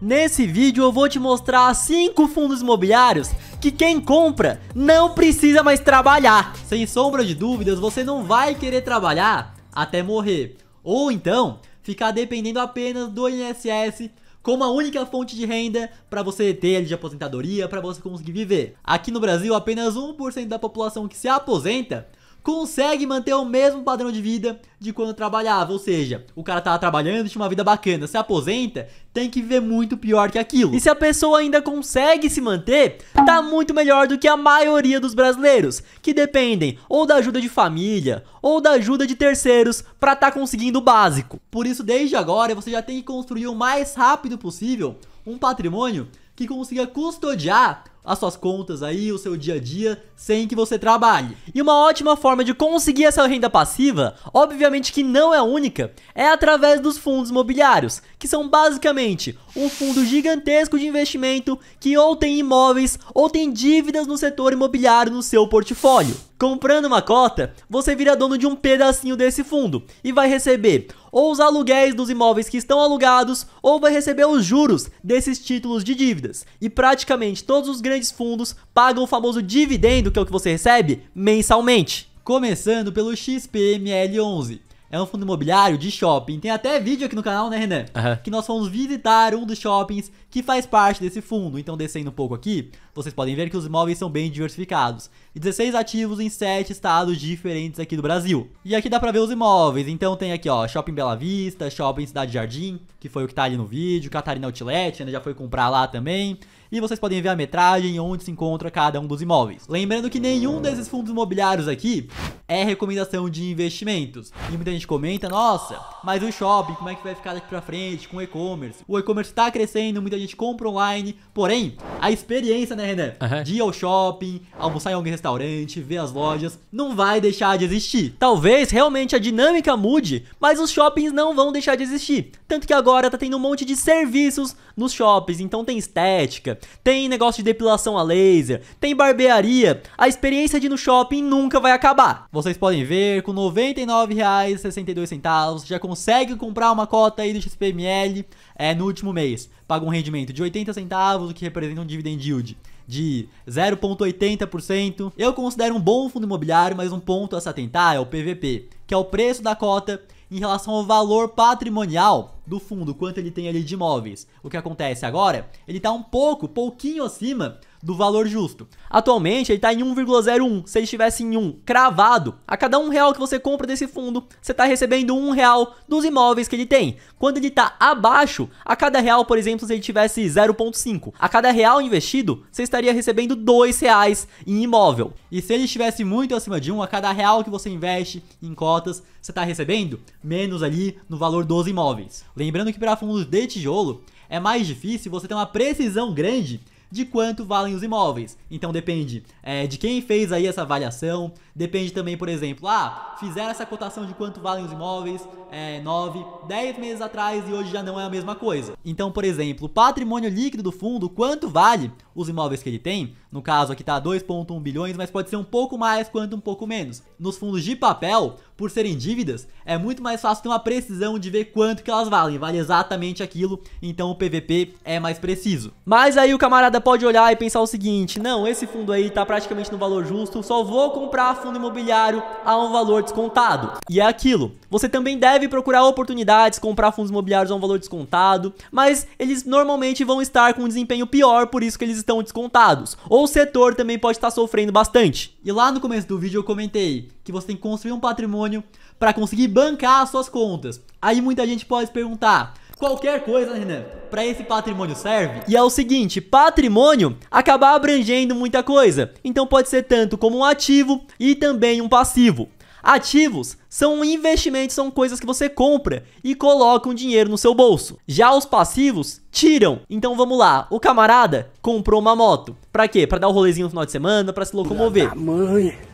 Nesse vídeo eu vou te mostrar 5 fundos imobiliários que quem compra não precisa mais trabalhar. Sem sombra de dúvidas, você não vai querer trabalhar até morrer. Ou então, ficar dependendo apenas do INSS como a única fonte de renda para você ter ali de aposentadoria, para você conseguir viver. Aqui no Brasil, apenas 1% da população que se aposenta consegue manter o mesmo padrão de vida de quando trabalhava. Ou seja, o cara tava trabalhando, tinha uma vida bacana, se aposenta, tem que viver muito pior que aquilo. E se a pessoa ainda consegue se manter, tá muito melhor do que a maioria dos brasileiros, que dependem ou da ajuda de família ou da ajuda de terceiros para tá conseguindo o básico. Por isso, desde agora, você já tem que construir o mais rápido possível um patrimônio que consiga custodiar as suas contas aí, o seu dia a dia, sem que você trabalhe. E uma ótima forma de conseguir essa renda passiva, obviamente que não é única, é através dos fundos imobiliários, que são basicamente um fundo gigantesco de investimento que ou tem imóveis ou tem dívidas no setor imobiliário no seu portfólio. Comprando uma cota, você vira dono de um pedacinho desse fundo e vai receber ou os aluguéis dos imóveis que estão alugados ou vai receber os juros desses títulos de dívidas. E praticamente todos os grandes fundos pagam o famoso dividendo, que é o que você recebe, mensalmente. Começando pelo XPML11 é um fundo imobiliário de shopping. Tem até vídeo aqui no canal, né, Renan? Uhum. Que nós fomos visitar um dos shoppings que faz parte desse fundo. Então, descendo um pouco aqui, vocês podem ver que os imóveis são bem diversificados. E 16 ativos em 7 estados diferentes aqui do Brasil. E aqui dá pra ver os imóveis. Então tem aqui, ó, Shopping Bela Vista, Shopping Cidade Jardim, que foi o que tá ali no vídeo, Catarina Outlet, né, já foi comprar lá também e vocês podem ver a metragem onde se encontra cada um dos imóveis. Lembrando que nenhum desses fundos imobiliários aqui é recomendação de investimentos. E muita gente comenta, nossa, mas o shopping, como é que vai ficar daqui pra frente com o e-commerce? O e-commerce tá crescendo, muita gente compra online, porém, a experiência, né, Renan? Uhum. De ir ao shopping, almoçar em algum restaurante, ver as lojas, não vai deixar de existir. Talvez realmente a dinâmica mude, mas os shoppings não vão deixar de existir. Tanto que agora tá tendo um monte de serviços nos shoppings, então tem estética, tem negócio de depilação a laser, tem barbearia. A experiência de ir no shopping nunca vai acabar. Vocês podem ver, com R$ 99,62 já consegue comprar uma cota aí do XPML é, no último mês. Paga um rendimento de 80 centavos, o que representa um dividend yield de 0,80%. Eu considero um bom fundo imobiliário, mas um ponto a se atentar é o PVP, que é o preço da cota em relação ao valor patrimonial do fundo, quanto ele tem ali de imóveis. O que acontece agora? Ele está um pouco, pouquinho acima do valor justo. Atualmente ele está em 1,01. Se ele estivesse em 1 cravado, a cada um real que você compra desse fundo, você está recebendo um real dos imóveis que ele tem. Quando ele está abaixo, a cada real, por exemplo, se ele tivesse 0,5, a cada real investido, você estaria recebendo dois reais em imóvel. E se ele estivesse muito acima de 1, a cada real que você investe em cotas, você está recebendo menos ali no valor dos imóveis. Lembrando que para fundos de tijolo é mais difícil você ter uma precisão grande de quanto valem os imóveis. Então depende é, de quem fez aí essa avaliação, depende também, por exemplo, ah, fizeram essa cotação de quanto valem os imóveis é, 9, 10 meses atrás e hoje já não é a mesma coisa. Então, por exemplo, o patrimônio líquido do fundo, quanto vale os imóveis que ele tem, no caso aqui tá 2.1 bilhões, mas pode ser um pouco mais quanto um pouco menos. Nos fundos de papel, por serem dívidas, é muito mais fácil ter uma precisão de ver quanto que elas valem, vale exatamente aquilo, então o PVP é mais preciso. Mas aí o camarada pode olhar e pensar o seguinte, não, esse fundo aí tá praticamente no valor justo, só vou comprar fundo imobiliário a um valor descontado. E é aquilo, você também deve procurar oportunidades, comprar fundos imobiliários a um valor descontado, mas eles normalmente vão estar com um desempenho pior, por isso que eles estão descontados. Ou o setor também pode estar sofrendo bastante. E lá no começo do vídeo eu comentei que você tem que construir um patrimônio para conseguir bancar as suas contas. Aí muita gente pode perguntar, qualquer coisa, Renan, para esse patrimônio serve? E é o seguinte, patrimônio acaba abrangendo muita coisa. Então pode ser tanto como um ativo e também um passivo. Ativos são investimentos, são coisas que você compra e coloca um dinheiro no seu bolso. Já os passivos tiram. Então vamos lá, o camarada comprou uma moto. Para quê? Para dar um rolezinho no final de semana, para se locomover. Mãe.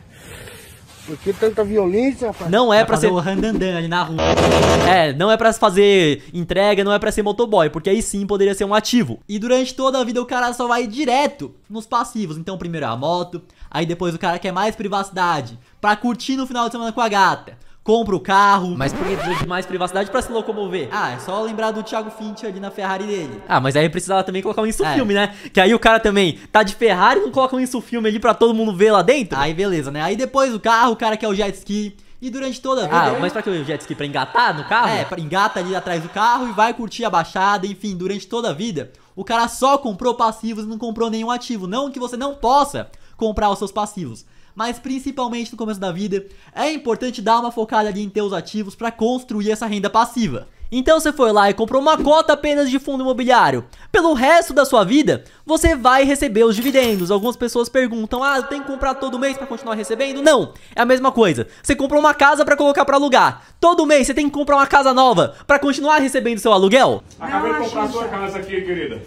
Por que tanta violência, rapaz? Não é para ser o randandan ali na rua. É, não é para fazer entrega, não é para ser motoboy, porque aí sim poderia ser um ativo. E durante toda a vida o cara só vai direto nos passivos. Então primeiro é a moto, aí depois o cara quer mais privacidade, para curtir no final de semana com a gata compra o carro. Mas por que precisa de mais privacidade pra se locomover? Ah, é só lembrar do Thiago Finch ali na Ferrari dele. Ah, mas aí precisava também colocar um insufilme, é. né? Que aí o cara também tá de Ferrari e não coloca um insufilme ali pra todo mundo ver lá dentro. Aí beleza, né? Aí depois o carro, o cara quer o jet ski. E durante toda a vida. Ah, mas pra que o jet ski? Pra engatar no carro? É, engata ali atrás do carro e vai curtir a baixada, enfim, durante toda a vida. O cara só comprou passivos e não comprou nenhum ativo. Não que você não possa comprar os seus passivos mas principalmente no começo da vida, é importante dar uma focada ali em ter os ativos para construir essa renda passiva. Então você foi lá e comprou uma cota apenas de fundo imobiliário. Pelo resto da sua vida, você vai receber os dividendos. Algumas pessoas perguntam: "Ah, tem que comprar todo mês para continuar recebendo?" Não, é a mesma coisa. Você comprou uma casa para colocar para alugar. Todo mês você tem que comprar uma casa nova para continuar recebendo seu aluguel. Acabei de comprar sua casa aqui, querida.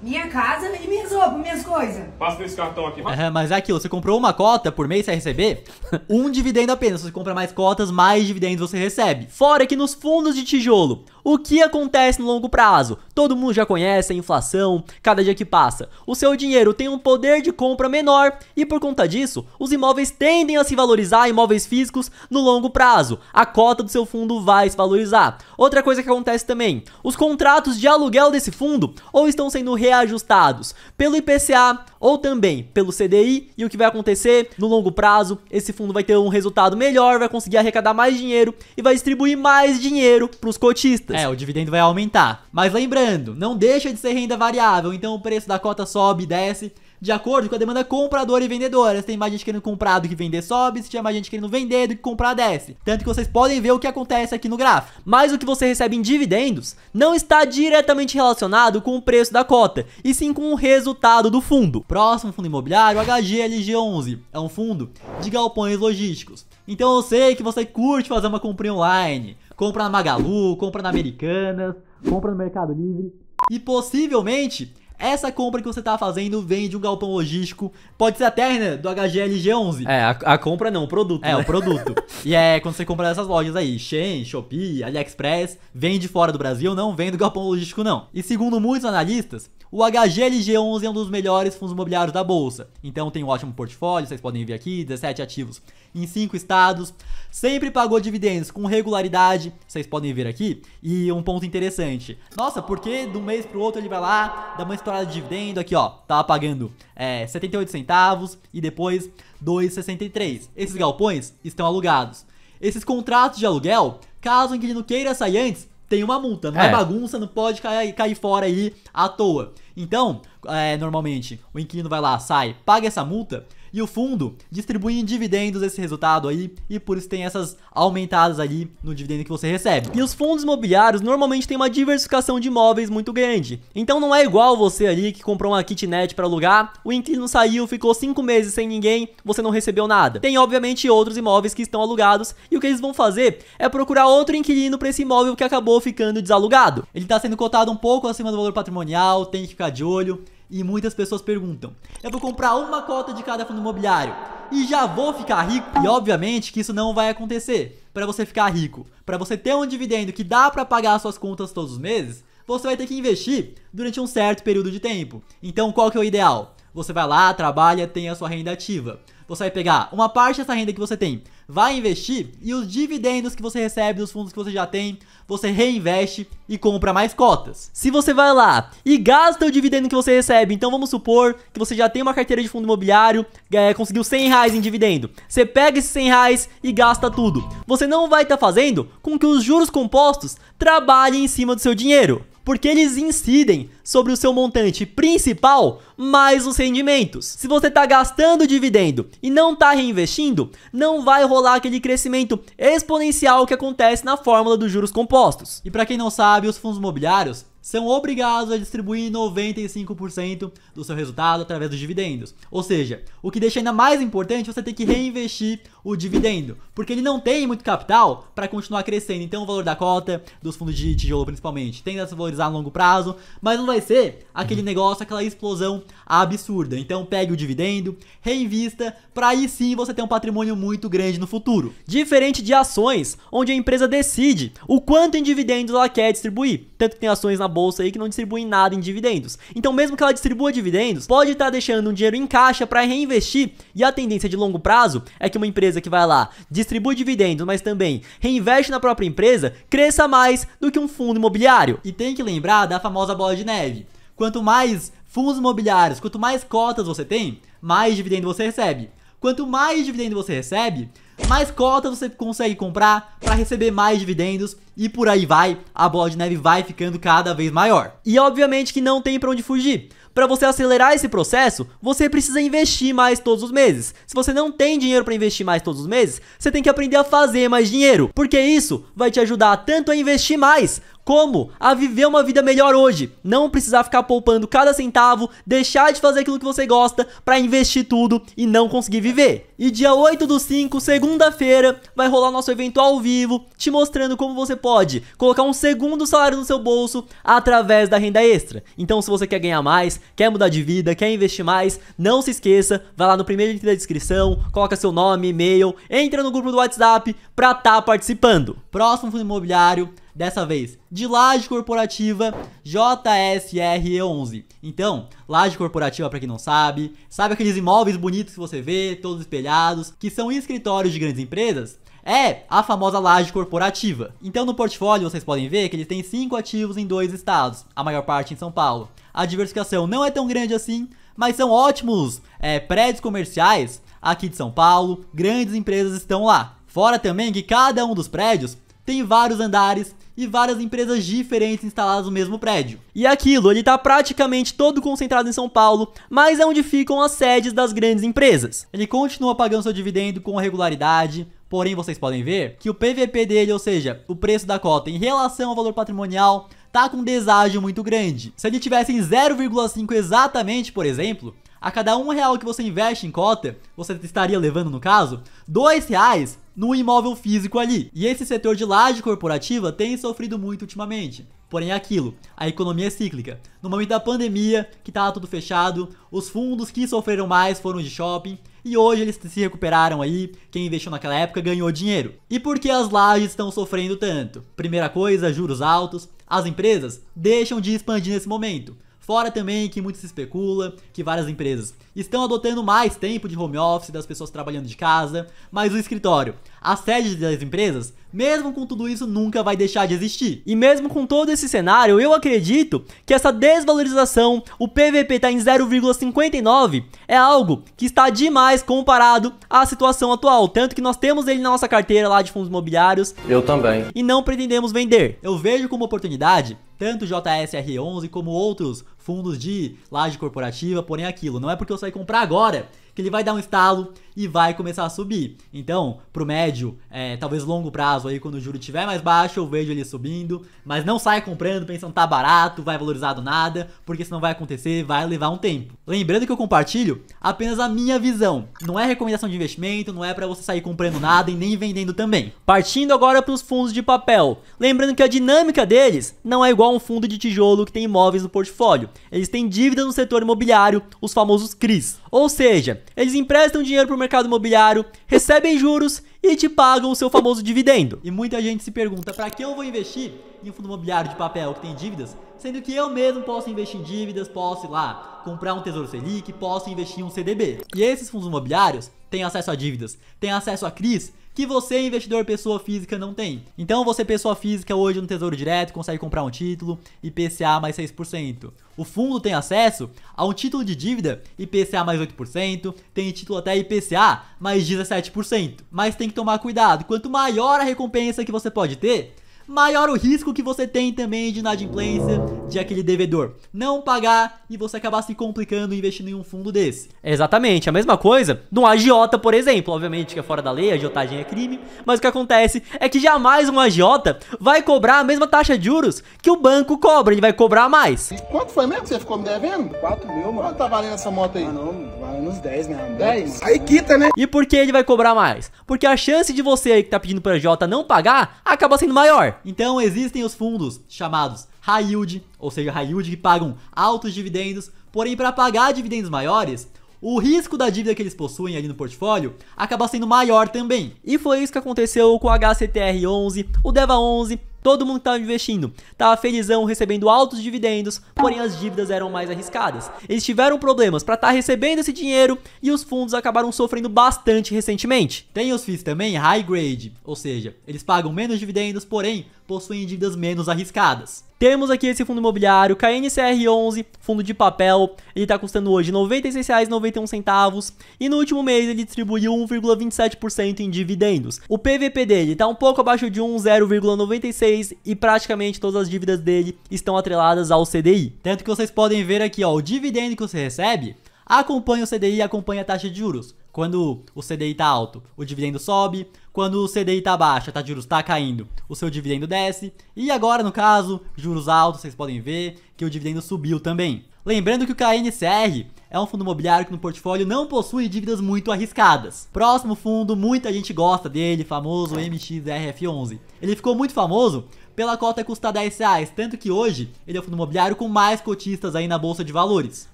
Minha casa e minhas roupas, minhas coisas. Passa nesse cartão aqui. É, mas é aquilo, você comprou uma cota por mês, você vai receber um dividendo apenas. Se você compra mais cotas, mais dividendos você recebe. Fora que nos fundos de tijolo, o que acontece no longo prazo? Todo mundo já conhece a inflação, cada dia que passa. O seu dinheiro tem um poder de compra menor e por conta disso, os imóveis tendem a se valorizar, imóveis físicos, no longo prazo. A cota do seu fundo vai se valorizar. Outra coisa que acontece também, os contratos de aluguel desse fundo ou estão sendo reajustados pelo IPCA ou também pelo CDI e o que vai acontecer no longo prazo, esse fundo vai ter um resultado melhor, vai conseguir arrecadar mais dinheiro e vai distribuir mais dinheiro para os cotistas. É, o dividendo vai aumentar. Mas lembrando, não deixa de ser renda variável, então o preço da cota sobe e desce de acordo com a demanda compradora e vendedora. Se tem mais gente querendo comprar do que vender, sobe. Se tiver mais gente querendo vender do que comprar, desce. Tanto que vocês podem ver o que acontece aqui no gráfico. Mas o que você recebe em dividendos não está diretamente relacionado com o preço da cota, e sim com o resultado do fundo. Próximo fundo imobiliário, HGLG11. É um fundo de galpões logísticos. Então eu sei que você curte fazer uma compra online compra na Magalu, compra na Americanas, compra no Mercado Livre. E possivelmente essa compra que você está fazendo vem de um galpão logístico, pode ser até né, do HGLG11. É, a, a, compra não, o produto. É, né? o produto. e é quando você compra nessas lojas aí, Shein, Shopee, AliExpress, vem de fora do Brasil, não vem do galpão logístico não. E segundo muitos analistas, o HGLG11 é um dos melhores fundos imobiliários da bolsa. Então tem um ótimo portfólio, vocês podem ver aqui, 17 ativos em 5 estados. Sempre pagou dividendos com regularidade, vocês podem ver aqui. E um ponto interessante. Nossa, porque de um mês pro outro ele vai lá, dá uma estourada de dividendo aqui, ó. Tava pagando é, 78 centavos e depois 2,63. Esses galpões estão alugados. Esses contratos de aluguel, caso o inquilino queira sair antes, tem uma multa. Não é, é bagunça, não pode cair, cair fora aí à toa. Então, é, normalmente, o inquilino vai lá, sai, paga essa multa e o fundo distribui em dividendos esse resultado aí e por isso tem essas aumentadas ali no dividendo que você recebe. E os fundos imobiliários normalmente têm uma diversificação de imóveis muito grande. Então não é igual você ali que comprou uma kitnet para alugar, o inquilino saiu, ficou 5 meses sem ninguém, você não recebeu nada. Tem obviamente outros imóveis que estão alugados e o que eles vão fazer é procurar outro inquilino para esse imóvel que acabou ficando desalugado. Ele está sendo cotado um pouco acima do valor patrimonial, tem que ficar de olho. E muitas pessoas perguntam: eu vou comprar uma cota de cada fundo imobiliário e já vou ficar rico? E obviamente que isso não vai acontecer. Para você ficar rico, para você ter um dividendo que dá para pagar suas contas todos os meses, você vai ter que investir durante um certo período de tempo. Então, qual que é o ideal? Você vai lá, trabalha, tem a sua renda ativa. Você vai pegar uma parte dessa renda que você tem, vai investir e os dividendos que você recebe dos fundos que você já tem, você reinveste e compra mais cotas. Se você vai lá e gasta o dividendo que você recebe, então vamos supor que você já tem uma carteira de fundo imobiliário, é, conseguiu 100 reais em dividendo. Você pega esses 100 reais e gasta tudo. Você não vai estar tá fazendo com que os juros compostos trabalhem em cima do seu dinheiro porque eles incidem sobre o seu montante principal mais os rendimentos. Se você está gastando dividendo e não está reinvestindo, não vai rolar aquele crescimento exponencial que acontece na fórmula dos juros compostos. E para quem não sabe, os fundos imobiliários são obrigados a distribuir 95% do seu resultado através dos dividendos. Ou seja, o que deixa ainda mais importante é você ter que reinvestir o dividendo, porque ele não tem muito capital para continuar crescendo. Então o valor da cota, dos fundos de tijolo principalmente, tende a se valorizar a longo prazo, mas não vai ser aquele negócio, aquela explosão absurda. Então pegue o dividendo, reinvista, para aí sim você ter um patrimônio muito grande no futuro. Diferente de ações, onde a empresa decide o quanto em dividendos ela quer distribuir. Tanto que tem ações na bolsa aí que não distribuem nada em dividendos. Então, mesmo que ela distribua dividendos, pode estar deixando um dinheiro em caixa para reinvestir. E a tendência de longo prazo é que uma empresa que vai lá, distribui dividendos, mas também reinveste na própria empresa, cresça mais do que um fundo imobiliário. E tem que lembrar da famosa bola de neve. Quanto mais fundos imobiliários, quanto mais cotas você tem, mais dividendo você recebe. Quanto mais dividendo você recebe, mais cotas você consegue comprar para receber mais dividendos e por aí vai, a bola de neve vai ficando cada vez maior. E obviamente que não tem para onde fugir. Para você acelerar esse processo, você precisa investir mais todos os meses. Se você não tem dinheiro para investir mais todos os meses, você tem que aprender a fazer mais dinheiro, porque isso vai te ajudar tanto a investir mais como a viver uma vida melhor hoje, não precisar ficar poupando cada centavo, deixar de fazer aquilo que você gosta para investir tudo e não conseguir viver. E dia 8 do 5, segunda-feira, vai rolar nosso evento ao vivo, te mostrando como você pode colocar um segundo salário no seu bolso através da renda extra. Então, se você quer ganhar mais, quer mudar de vida, quer investir mais, não se esqueça, vai lá no primeiro link da descrição, coloca seu nome, e-mail, entra no grupo do WhatsApp para estar tá participando. Próximo fundo imobiliário dessa vez de laje corporativa JSRE11. Então, laje corporativa para quem não sabe, sabe aqueles imóveis bonitos que você vê, todos espelhados, que são escritórios de grandes empresas? É a famosa laje corporativa. Então no portfólio vocês podem ver que ele tem 5 ativos em dois estados, a maior parte em São Paulo. A diversificação não é tão grande assim, mas são ótimos é, prédios comerciais aqui de São Paulo, grandes empresas estão lá. Fora também que cada um dos prédios tem vários andares e várias empresas diferentes instaladas no mesmo prédio. E aquilo, ele está praticamente todo concentrado em São Paulo, mas é onde ficam as sedes das grandes empresas. Ele continua pagando seu dividendo com regularidade, porém vocês podem ver que o PVP dele, ou seja, o preço da cota em relação ao valor patrimonial, tá com um deságio muito grande. Se ele tivesse em 0,5 exatamente, por exemplo, a cada um real que você investe em cota, você estaria levando, no caso, dois reais no imóvel físico ali. E esse setor de laje corporativa tem sofrido muito ultimamente. Porém, é aquilo, a economia é cíclica. No momento da pandemia, que estava tudo fechado, os fundos que sofreram mais foram de shopping, e hoje eles se recuperaram aí, quem investiu naquela época ganhou dinheiro. E por que as lajes estão sofrendo tanto? Primeira coisa, juros altos, as empresas deixam de expandir nesse momento. Fora também que muito se especula que várias empresas estão adotando mais tempo de home office das pessoas trabalhando de casa, mas o escritório, a sede das empresas, mesmo com tudo isso, nunca vai deixar de existir. E mesmo com todo esse cenário, eu acredito que essa desvalorização, o PVP está em 0,59, é algo que está demais comparado à situação atual. Tanto que nós temos ele na nossa carteira lá de fundos imobiliários. Eu também. E não pretendemos vender. Eu vejo como oportunidade tanto o JSR11 como outros fundos de laje corporativa, porém aquilo, não é porque eu sair comprar agora que ele vai dar um estalo e vai começar a subir. Então, pro médio, é, talvez longo prazo aí, quando o juro estiver mais baixo, eu vejo ele subindo, mas não saia comprando pensando tá barato, vai valorizado nada, porque senão vai acontecer, vai levar um tempo. Lembrando que eu compartilho apenas a minha visão, não é recomendação de investimento, não é para você sair comprando nada e nem vendendo também. Partindo agora para os fundos de papel, lembrando que a dinâmica deles não é igual a um fundo de tijolo que tem imóveis no portfólio. Eles têm dívidas no setor imobiliário, os famosos CRIs. Ou seja, eles emprestam dinheiro para o mercado imobiliário, recebem juros e te pagam o seu famoso dividendo. E muita gente se pergunta: para que eu vou investir em um fundo imobiliário de papel que tem dívidas, sendo que eu mesmo posso investir em dívidas, posso ir lá comprar um Tesouro Selic, posso investir em um CDB. E esses fundos imobiliários têm acesso a dívidas, têm acesso a CRIs que você, investidor pessoa física, não tem. Então você, pessoa física, hoje no Tesouro Direto, consegue comprar um título IPCA mais 6%. O fundo tem acesso a um título de dívida IPCA mais 8%, tem título até IPCA mais 17%. Mas tem que tomar cuidado, quanto maior a recompensa que você pode ter, maior o risco que você tem também de inadimplência de aquele devedor. Não pagar e você acabar se complicando investindo em um fundo desse. Exatamente, a mesma coisa no agiota, por exemplo. Obviamente que é fora da lei, a agiotagem é crime, mas o que acontece é que jamais um agiota vai cobrar a mesma taxa de juros que o banco cobra, ele vai cobrar mais. Quanto foi mesmo que você ficou me devendo? 4 mil, mano. Quanto tá valendo essa moto aí? Ah, não, vale uns 10, né? 10? Aí quita, né? E por que ele vai cobrar mais? Porque a chance de você aí que tá pedindo para agiota não pagar acaba sendo maior. Então existem os fundos chamados high yield, ou seja, high yield que pagam altos dividendos, porém para pagar dividendos maiores, o risco da dívida que eles possuem ali no portfólio acaba sendo maior também. E foi isso que aconteceu com o HCTR11, o DEVA 11, todo mundo que estava investindo estava felizão recebendo altos dividendos, porém as dívidas eram mais arriscadas. Eles tiveram problemas para estar tá recebendo esse dinheiro e os fundos acabaram sofrendo bastante recentemente. Tem os FIIs também high grade, ou seja, eles pagam menos dividendos, porém possuem dívidas menos arriscadas. Temos aqui esse fundo imobiliário, KNCR11, fundo de papel, ele está custando hoje R$ 96,91 e no último mês ele distribuiu 1,27% em dividendos. O PVP dele está um pouco abaixo de 1, 0,96 e praticamente todas as dívidas dele estão atreladas ao CDI. Tanto que vocês podem ver aqui, ó, o dividendo que você recebe acompanha o CDI e acompanha a taxa de juros. Quando o CDI está alto, o dividendo sobe. Quando o CDI está baixo, de juros está caindo, o seu dividendo desce. E agora, no caso, juros altos, vocês podem ver que o dividendo subiu também. Lembrando que o KNCR é um fundo imobiliário que no portfólio não possui dívidas muito arriscadas. Próximo fundo, muita gente gosta dele, famoso MXRF11. Ele ficou muito famoso pela cota custar 10 reais, tanto que hoje ele é o fundo imobiliário com mais cotistas aí na bolsa de valores.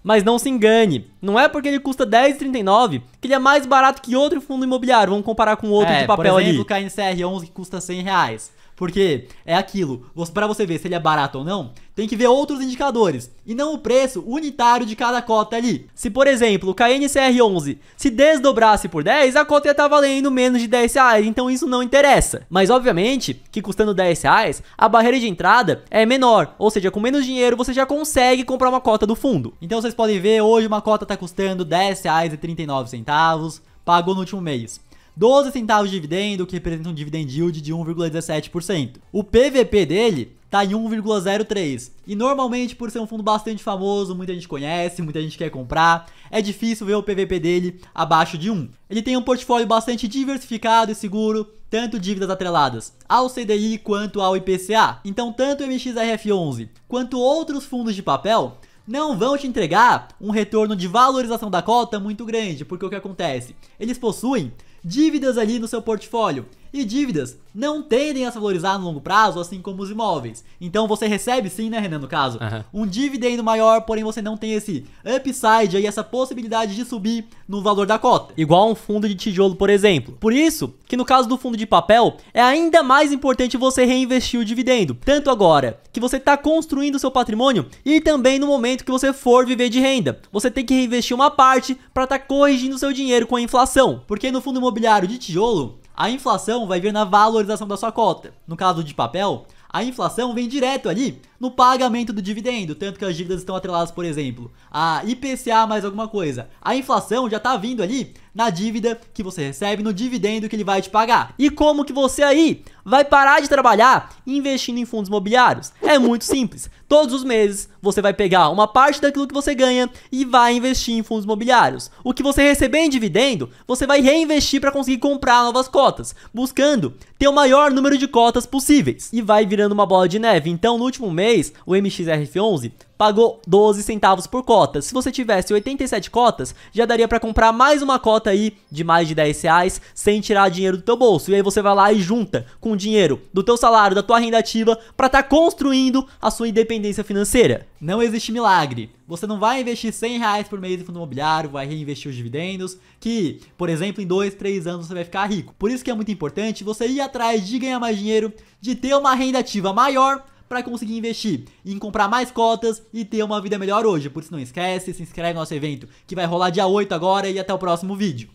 Mas não se engane, não é porque ele custa 10,39 que ele é mais barato que outro fundo imobiliário, vamos comparar com outro é, de papel por exemplo, ali. o KNCR 11 que custa 100 reais. Porque é aquilo, para você ver se ele é barato ou não, tem que ver outros indicadores e não o preço unitário de cada cota ali. Se, por exemplo, o KNCR11 se desdobrasse por 10, a cota ia estar tá valendo menos de 10 reais, então isso não interessa. Mas, obviamente, que custando 10 reais, a barreira de entrada é menor, ou seja, com menos dinheiro você já consegue comprar uma cota do fundo. Então vocês podem ver, hoje uma cota está custando R$10,39, pagou no último mês. 12 centavos de dividendo, que representa um dividend yield de 1,17%. O PVP dele tá em 1,03. E normalmente, por ser um fundo bastante famoso, muita gente conhece, muita gente quer comprar, é difícil ver o PVP dele abaixo de 1. Ele tem um portfólio bastante diversificado e seguro, tanto dívidas atreladas ao CDI quanto ao IPCA. Então, tanto o MXRF11 quanto outros fundos de papel não vão te entregar um retorno de valorização da cota muito grande, porque o que acontece? Eles possuem dívidas ali no seu portfólio. E dívidas não tendem a se valorizar no longo prazo, assim como os imóveis. Então você recebe sim, né, Renan, no caso, uhum. um dividendo maior, porém você não tem esse upside aí, essa possibilidade de subir no valor da cota. Igual um fundo de tijolo, por exemplo. Por isso, que no caso do fundo de papel, é ainda mais importante você reinvestir o dividendo. Tanto agora que você está construindo o seu patrimônio e também no momento que você for viver de renda. Você tem que reinvestir uma parte para estar tá corrigindo o seu dinheiro com a inflação. Porque no fundo imobiliário de tijolo, a inflação vai vir na valorização da sua cota. No caso de papel, a inflação vem direto ali no pagamento do dividendo, tanto que as dívidas estão atreladas, por exemplo, a IPCA mais alguma coisa. A inflação já está vindo ali na dívida que você recebe, no dividendo que ele vai te pagar. E como que você aí vai parar de trabalhar investindo em fundos imobiliários? É muito simples. Todos os meses você vai pegar uma parte daquilo que você ganha e vai investir em fundos imobiliários. O que você receber em dividendo, você vai reinvestir para conseguir comprar novas cotas, buscando ter o maior número de cotas possíveis. E vai virando uma bola de neve. Então, no último mês, o MXRF11 pagou 12 centavos por cota. Se você tivesse 87 cotas, já daria para comprar mais uma cota aí de mais de 10 reais sem tirar dinheiro do teu bolso. E aí você vai lá e junta com o dinheiro do teu salário, da tua renda ativa, para estar tá construindo a sua independência financeira. Não existe milagre. Você não vai investir 100 reais por mês em fundo imobiliário, vai reinvestir os dividendos, que, por exemplo, em 2, 3 anos você vai ficar rico. Por isso que é muito importante você ir atrás de ganhar mais dinheiro, de ter uma renda ativa maior para conseguir investir em comprar mais cotas e ter uma vida melhor hoje. Por isso não esquece, se inscreve no nosso evento que vai rolar dia 8 agora e até o próximo vídeo.